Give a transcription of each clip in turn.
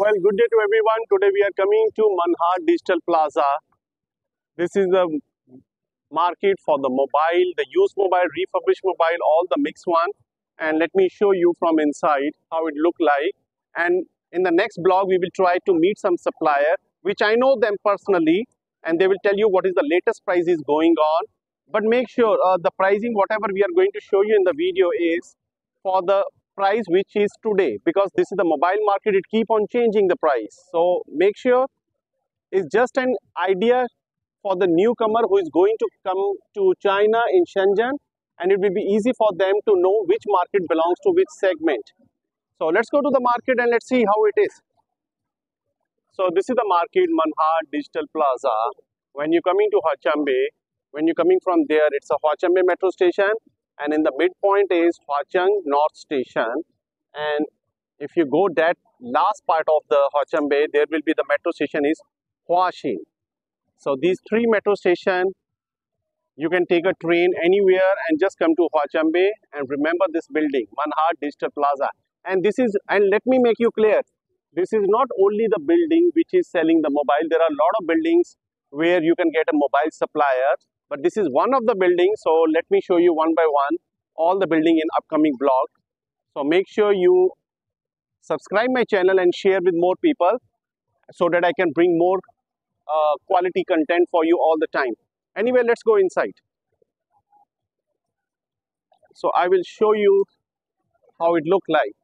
Well, good day to everyone. Today we are coming to Manhar Digital Plaza. This is the market for the mobile, the used mobile, refurbished mobile, all the mixed one. And let me show you from inside how it look like. And in the next blog, we will try to meet some supplier, which I know them personally, and they will tell you what is the latest price is going on. But make sure uh, the pricing, whatever we are going to show you in the video is for the price which is today because this is the mobile market it keep on changing the price. So make sure it's just an idea for the newcomer who is going to come to china in shenzhen and it will be easy for them to know which market belongs to which segment. So let's go to the market and let's see how it is. So this is the market manhar digital plaza. When you're coming to Huaqiangbei when you're coming from there it's a Huaqiangbei metro station and in the midpoint is Huaqiang North Station. And if you go that last part of the Huaqiangbei there will be the metro station is Huaxin. So these three metro station you can take a train anywhere and just come to Huaqiangbei and remember this building Manhar Digital Plaza. And this is and let me make you clear this is not only the building which is selling the mobile. There are a lot of buildings where you can get a mobile supplier but this is one of the buildings so let me show you one by one all the building in upcoming blog so make sure you subscribe my channel and share with more people so that i can bring more uh, quality content for you all the time. Anyway let's go inside. So i will show you how it looked like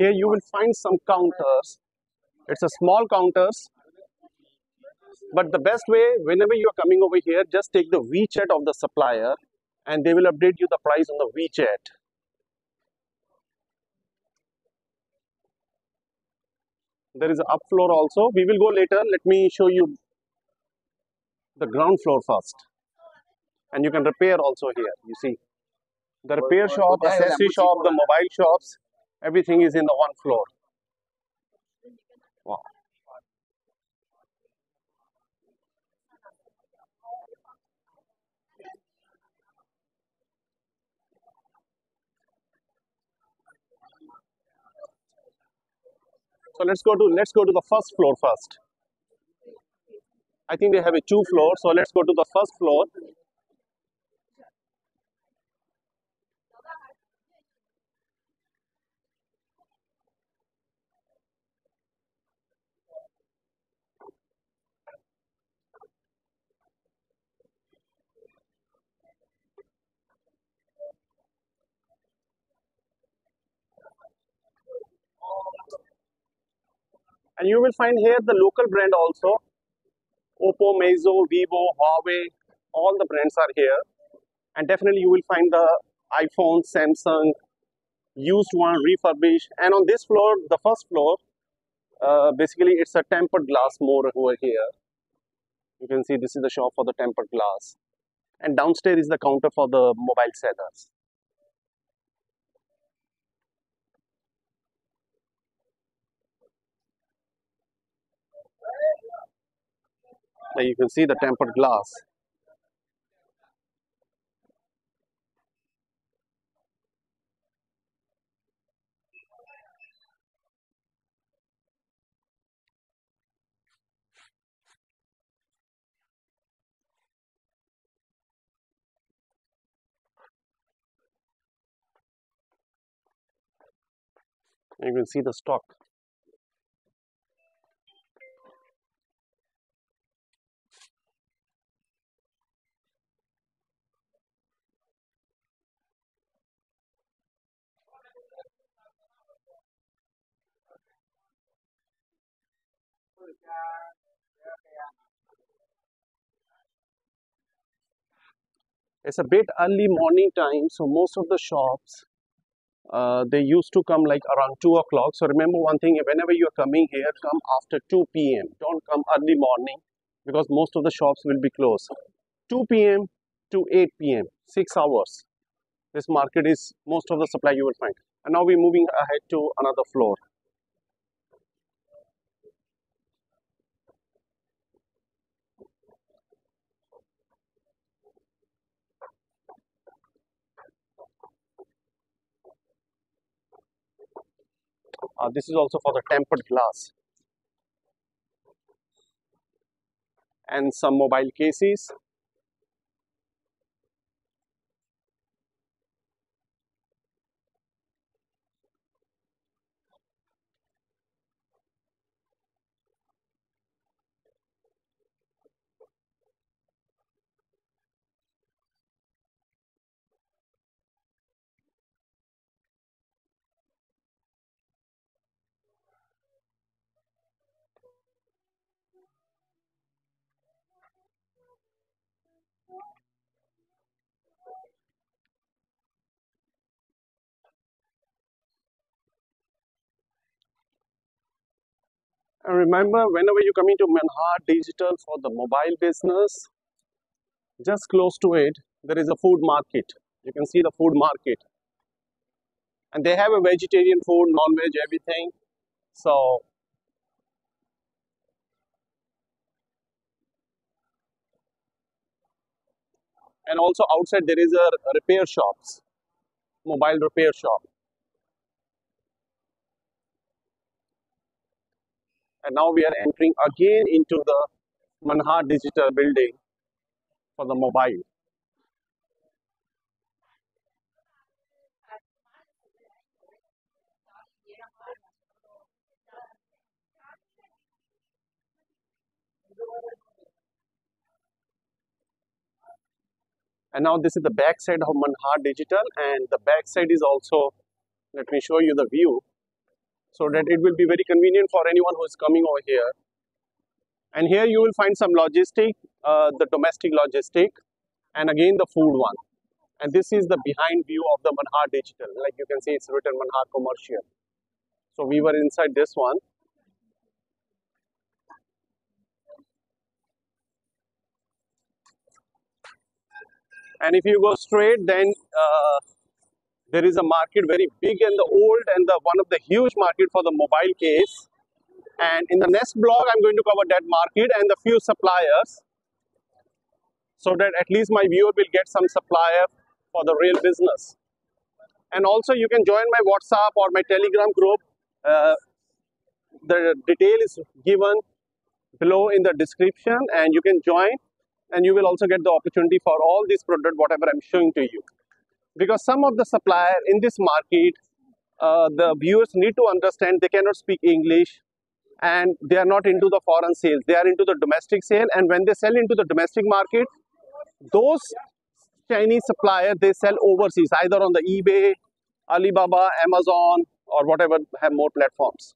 Here you will find some counters. It's a small counters. But the best way, whenever you are coming over here, just take the WeChat of the supplier and they will update you the price on the WeChat. There is an up floor also. We will go later. Let me show you the ground floor first. And you can repair also here, you see. The repair shop, accessory shop, the mobile shops, everything is in the one floor. Wow. So let's go to let's go to the first floor first. I think they have a two floor, so let's go to the first floor. And you will find here the local brand also. Oppo, Meizu, Vivo, Huawei, all the brands are here. And definitely you will find the iPhone, Samsung, used one, refurbished. And on this floor, the first floor, uh, basically it's a tempered glass more over here. You can see this is the shop for the tempered glass. And downstairs is the counter for the mobile sellers. Now you can see the tempered glass. You can see the stock. It's a bit early morning time, so most of the shops uh, they used to come like around 2 o'clock. So remember one thing, whenever you are coming here, come after 2 p.m. Don't come early morning because most of the shops will be closed. 2 p.m. to 8 p.m. 6 hours. this market is most of the supply you will find. And now we're moving ahead to another floor. Uh, Uh, this is also for the tempered glass. And some mobile cases. And remember, whenever you come into Manhart Digital for the mobile business, just close to it, there is a food market. You can see the food market. And they have a vegetarian food, non-veg, everything. So, and also outside there is a repair shops, mobile repair shop. And now we are entering again into the Manhart Digital building for the mobile. And now this is the back side of Manhar Digital and the back side is also, let me show you the view so that it will be very convenient for anyone who is coming over here. And here you will find some logistic, uh, the domestic logistic and again the food one. And this is the behind view of the Manhar Digital. Like you can see it's written Manhar Commercial. So we were inside this one. And if you go straight, then uh, there is a market very big and the old and the one of the huge market for the mobile case. And in the next blog, I'm going to cover that market and the few suppliers so that at least my viewer will get some supplier for the real business. And also you can join my WhatsApp or my Telegram group. Uh, the detail is given below in the description and you can join and you will also get the opportunity for all these product whatever I'm showing to you because some of the supplier in this market, uh, the viewers need to understand they cannot speak English and they are not into the foreign sales. They are into the domestic sale and when they sell into the domestic market, those Chinese supplier, they sell overseas either on the eBay, Alibaba, Amazon or whatever have more platforms.